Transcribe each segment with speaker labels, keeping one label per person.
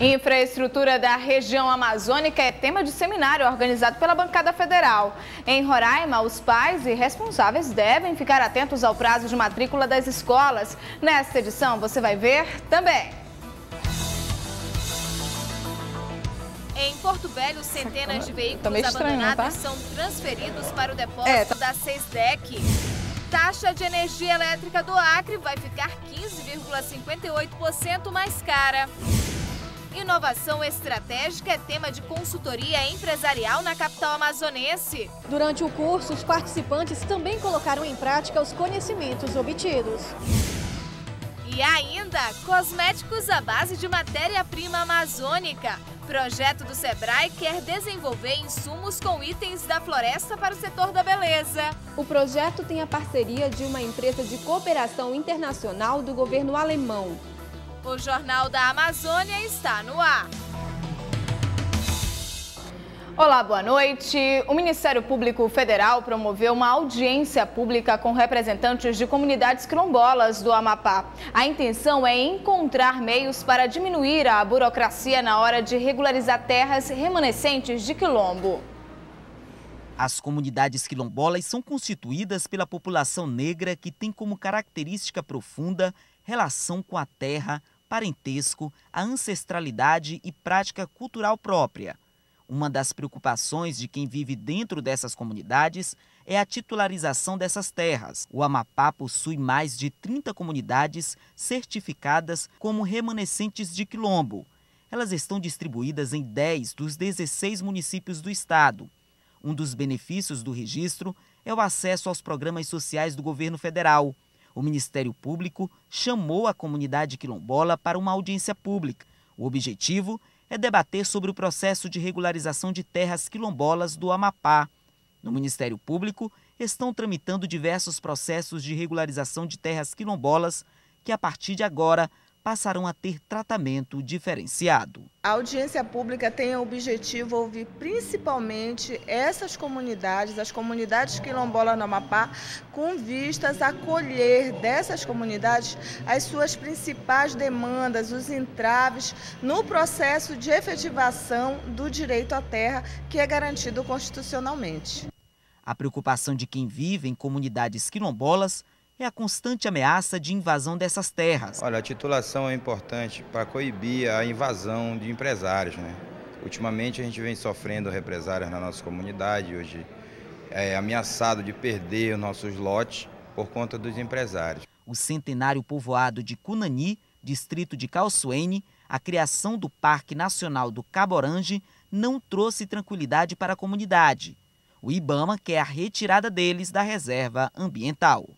Speaker 1: Infraestrutura da região amazônica é tema de seminário organizado pela bancada federal. Em Roraima, os pais e responsáveis devem ficar atentos ao prazo de matrícula das escolas. Nesta edição, você vai ver também. Em Porto Velho, centenas de veículos abandonados tá? são transferidos para o depósito é, tá... da SESDEC. Taxa de energia elétrica do Acre vai ficar 15,58% mais cara. Inovação estratégica é tema de consultoria empresarial na capital amazonense.
Speaker 2: Durante o curso, os participantes também colocaram em prática os conhecimentos obtidos.
Speaker 1: E ainda, cosméticos à base de matéria-prima amazônica. Projeto do Sebrae quer desenvolver insumos com itens da floresta para o setor da beleza.
Speaker 2: O projeto tem a parceria de uma empresa de cooperação internacional do governo alemão.
Speaker 1: O Jornal da Amazônia está no ar. Olá, boa noite. O Ministério Público Federal promoveu uma audiência pública com representantes de comunidades quilombolas do Amapá. A intenção é encontrar meios para diminuir a burocracia na hora de regularizar terras remanescentes de quilombo.
Speaker 3: As comunidades quilombolas são constituídas pela população negra que tem como característica profunda relação com a terra, parentesco, a ancestralidade e prática cultural própria. Uma das preocupações de quem vive dentro dessas comunidades é a titularização dessas terras. O Amapá possui mais de 30 comunidades certificadas como remanescentes de quilombo. Elas estão distribuídas em 10 dos 16 municípios do estado. Um dos benefícios do registro é o acesso aos programas sociais do governo federal o Ministério Público chamou a comunidade quilombola para uma audiência pública. O objetivo é debater sobre o processo de regularização de terras quilombolas do Amapá. No Ministério Público estão tramitando diversos processos de regularização de terras quilombolas que, a partir de agora, passarão a ter tratamento diferenciado.
Speaker 4: A audiência pública tem o objetivo de ouvir principalmente essas comunidades, as comunidades quilombolas no Amapá, com vistas a colher dessas comunidades as suas principais demandas, os entraves no processo de efetivação do direito à terra que é garantido constitucionalmente.
Speaker 3: A preocupação de quem vive em comunidades quilombolas é a constante ameaça de invasão dessas terras.
Speaker 5: Olha, a titulação é importante para coibir a invasão de empresários. Né? Ultimamente a gente vem sofrendo represárias na nossa comunidade, hoje é ameaçado de perder os nossos lotes por conta dos empresários.
Speaker 3: O centenário povoado de Cunani, distrito de Calçoene, a criação do Parque Nacional do Cabo Orange não trouxe tranquilidade para a comunidade. O IBAMA quer a retirada deles da reserva ambiental.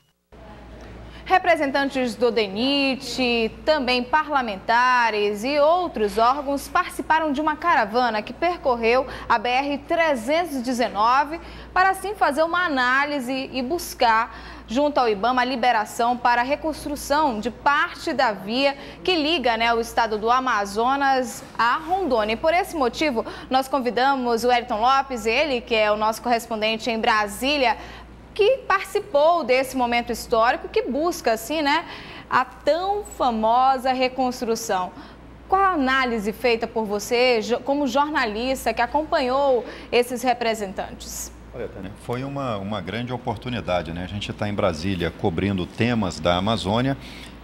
Speaker 1: Representantes do DENIT, também parlamentares e outros órgãos participaram de uma caravana que percorreu a BR-319 para assim fazer uma análise e buscar, junto ao IBAMA, a liberação para a reconstrução de parte da via que liga né, o estado do Amazonas a Rondônia. E por esse motivo, nós convidamos o Elton Lopes, ele que é o nosso correspondente em Brasília, que participou desse momento histórico que busca, assim, né, a tão famosa reconstrução. Qual a análise feita por você, como jornalista que acompanhou esses representantes?
Speaker 6: Foi uma, uma grande oportunidade, né? A gente está em Brasília cobrindo temas da Amazônia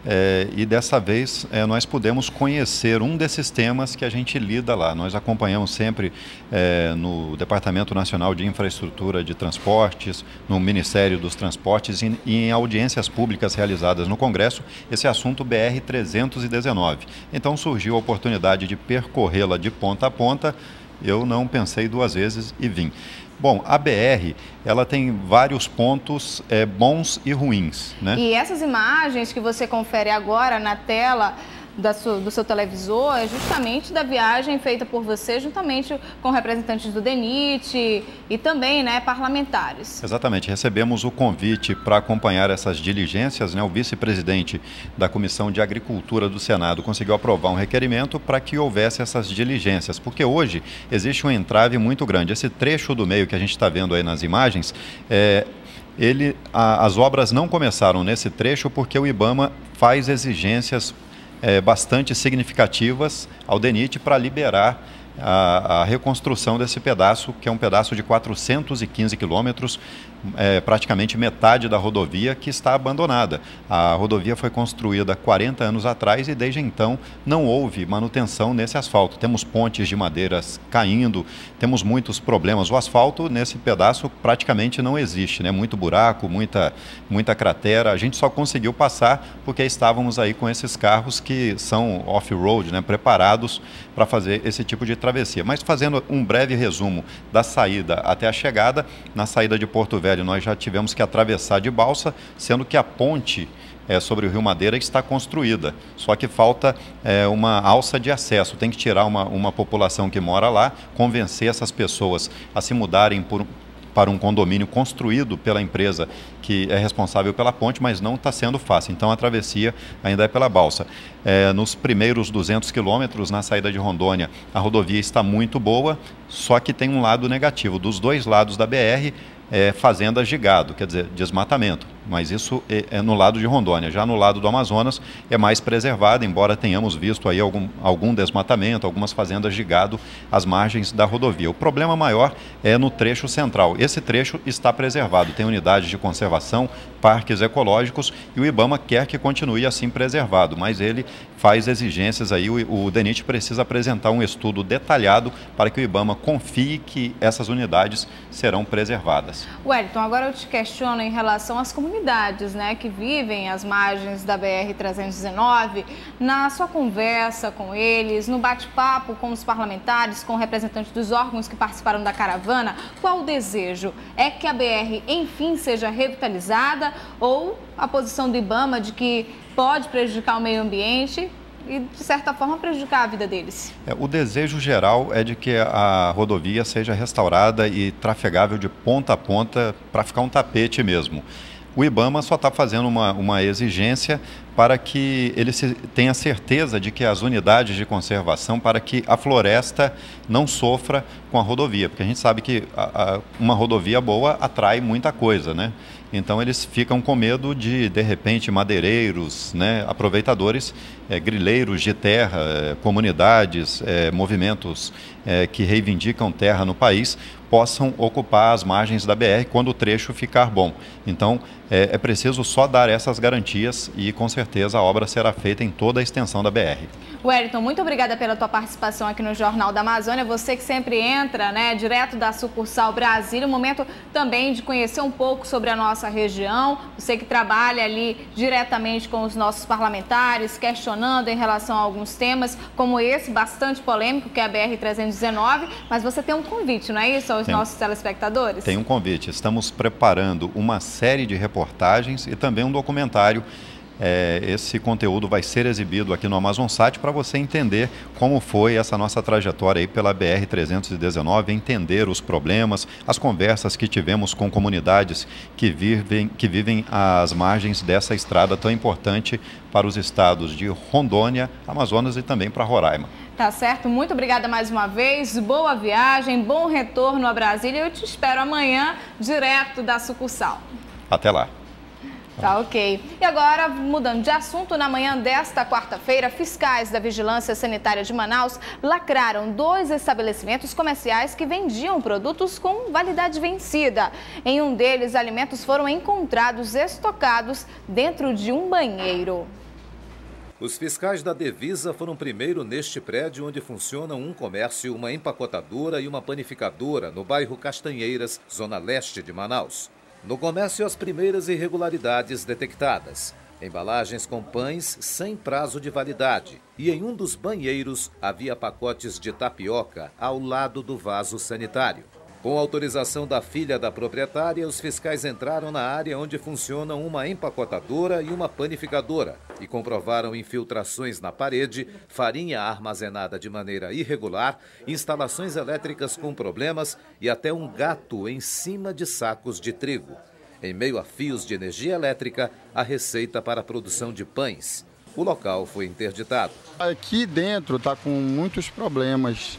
Speaker 6: é, e dessa vez é, nós pudemos conhecer um desses temas que a gente lida lá. Nós acompanhamos sempre é, no Departamento Nacional de Infraestrutura de Transportes, no Ministério dos Transportes e, e em audiências públicas realizadas no Congresso, esse assunto BR-319. Então surgiu a oportunidade de percorrê-la de ponta a ponta. Eu não pensei duas vezes e vim. Bom, a BR ela tem vários pontos é, bons e ruins, né?
Speaker 1: E essas imagens que você confere agora na tela sua, do seu televisor é justamente da viagem feita por você, juntamente com representantes do DENIT e também né, parlamentares.
Speaker 6: Exatamente. Recebemos o convite para acompanhar essas diligências. Né? O vice-presidente da Comissão de Agricultura do Senado conseguiu aprovar um requerimento para que houvesse essas diligências, porque hoje existe um entrave muito grande. Esse trecho do meio que a gente está vendo aí nas imagens é, ele, a, as obras não começaram nesse trecho porque o IBAMA faz exigências é, bastante significativas ao DENIT para liberar a, a, reconstrução desse pedaço, que é um pedaço de 415 quilômetros, é, praticamente metade da rodovia que está abandonada. A rodovia foi construída 40 anos atrás e desde então não houve manutenção nesse asfalto. Temos pontes de madeiras caindo, temos muitos problemas. O asfalto nesse pedaço praticamente não existe, né? Muito buraco, muita, muita cratera. A gente só conseguiu passar porque estávamos aí com esses carros que são off-road, né? preparados para fazer esse tipo de travessia. Mas fazendo um breve resumo da saída até a chegada, na saída de Porto Velho nós já tivemos que atravessar de balsa, sendo que a ponte é, sobre o Rio Madeira está construída. Só que falta é, uma alça de acesso. Tem que tirar uma, uma população que mora lá, convencer essas pessoas a se mudarem por, para um condomínio construído pela empresa que é responsável pela ponte, mas não está sendo fácil. Então a travessia ainda é pela balsa. É, nos primeiros 200 quilômetros, na saída de Rondônia, a rodovia está muito boa, só que tem um lado negativo. Dos dois lados da BR, é, fazendas de gado, quer dizer, desmatamento. Mas isso é, é, no lado de Rondônia. Já no lado do Amazonas é mais preservado, embora tenhamos visto aí algum, algum desmatamento, algumas fazendas de gado às margens da rodovia. O problema maior é no trecho central. Esse trecho está preservado, tem unidades de conservação, parques ecológicos e o IBAMA quer que continue assim preservado, mas ele faz exigências aí, o, o DENIT precisa apresentar um estudo detalhado para que o IBAMA confie que essas unidades serão preservadas.
Speaker 1: Wellington, agora eu te questiono em relação às comunidades né, que vivem às margens da BR-319. Na sua conversa com eles, no bate-papo com os parlamentares, com representantes dos órgãos que participaram da caravana, qual o desejo? É que a BR, enfim, seja revitalizada ou a posição do IBAMA de que pode prejudicar o meio ambiente e, de certa forma, prejudicar a vida deles.
Speaker 6: É, o desejo geral é de que a rodovia seja restaurada e trafegável de ponta a ponta para ficar um tapete mesmo. O IBAMA só está fazendo uma, uma exigência para que ele se, tenha certeza de que as unidades de conservação, para que a floresta não sofra com a rodovia, porque a gente sabe que a, a, uma rodovia boa atrai muita coisa, né? Então eles ficam com medo de, de repente, madeireiros, né, aproveitadores, é, grileiros de terra, é, comunidades, é, movimentos que reivindicam terra no país, possam ocupar as margens da BR quando o trecho ficar bom. Então é, é preciso só dar essas garantias e com certeza a obra será feita em toda a extensão da BR.
Speaker 1: Wellington, muito obrigada pela tua participação aqui no Jornal da Amazônia. Você que sempre entra, né, direto da sucursal Brasília, um momento também de conhecer um pouco sobre a nossa região. Você que trabalha ali diretamente com os nossos parlamentares, questionando em relação a alguns temas, como esse, bastante polêmico, que é a BR-319. Mas você tem um convite, não é isso, aos tem, nossos telespectadores?
Speaker 6: Tem um convite. Estamos preparando uma série de reportagens e também um documentário é, esse conteúdo vai ser exibido aqui no Amazon Site para você entender como foi essa nossa trajetória aí pela BR-319, entender os problemas, as conversas que tivemos com comunidades que vivem, que vivem às margens dessa estrada tão importante para os estados de Rondônia, Amazonas e também para Roraima.
Speaker 1: Tá certo, muito obrigada mais uma vez, boa viagem, bom retorno a Brasília. Eu te espero amanhã direto da sucursal.
Speaker 6: Até lá.
Speaker 1: Tá ok. E agora, mudando de assunto, na manhã desta quarta-feira, fiscais da Vigilância Sanitária de Manaus lacraram dois estabelecimentos comerciais que vendiam produtos com validade vencida. Em um deles, alimentos foram encontrados estocados dentro de um banheiro.
Speaker 7: Os fiscais da Devisa foram primeiro neste prédio onde funcionam um comércio, uma empacotadora e uma panificadora no bairro Castanheiras, zona leste de Manaus. No comércio, as primeiras irregularidades detectadas. Embalagens com pães sem prazo de validade. E em um dos banheiros havia pacotes de tapioca ao lado do vaso sanitário. Com autorização da filha da proprietária, os fiscais entraram na área onde funcionam uma empacotadora e uma panificadora e comprovaram infiltrações na parede, farinha armazenada de maneira irregular, instalações elétricas com problemas e até um gato em cima de sacos de trigo. Em meio a fios de energia elétrica, a receita para a produção de pães. O local foi interditado.
Speaker 8: Aqui dentro está com muitos problemas,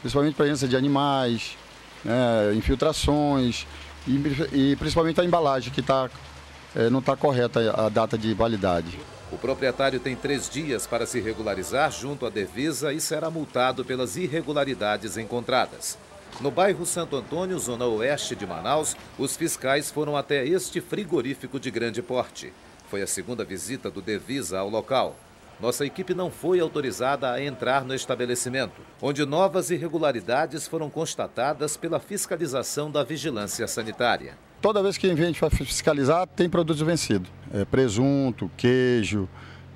Speaker 8: principalmente presença de animais, né, infiltrações e, e, principalmente a embalagem que tá, é, não está correta a data de validade.
Speaker 7: O proprietário tem três dias para se regularizar junto à Devisa e será multado pelas irregularidades encontradas. No bairro Santo Antônio, zona oeste de Manaus, os fiscais foram até este frigorífico de grande porte. Foi a segunda visita do Devisa ao local. Nossa equipe não foi autorizada a entrar no estabelecimento, onde novas irregularidades foram constatadas pela fiscalização da vigilância sanitária.
Speaker 8: Toda vez que a gente vai fiscalizar, tem produtos vencidos. É, presunto, queijo,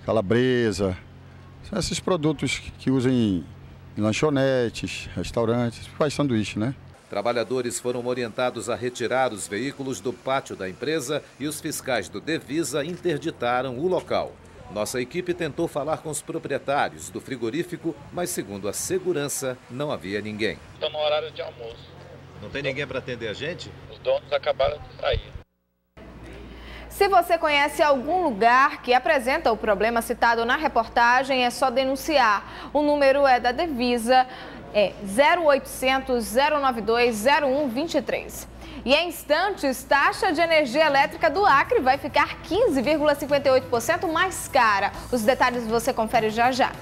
Speaker 8: calabresa. São esses produtos que usam em, em lanchonetes, restaurantes, faz sanduíche, né?
Speaker 7: Trabalhadores foram orientados a retirar os veículos do pátio da empresa e os fiscais do Devisa interditaram o local. Nossa equipe tentou falar com os proprietários do frigorífico, mas, segundo a segurança, não havia ninguém.
Speaker 9: Estão no horário de almoço.
Speaker 7: Não tem ninguém para atender a gente?
Speaker 9: Os donos acabaram de sair.
Speaker 1: Se você conhece algum lugar que apresenta o problema citado na reportagem, é só denunciar. O número é da Devisa, é 0800 092 0123. E em instantes, taxa de energia elétrica do Acre vai ficar 15,58% mais cara. Os detalhes você confere já já.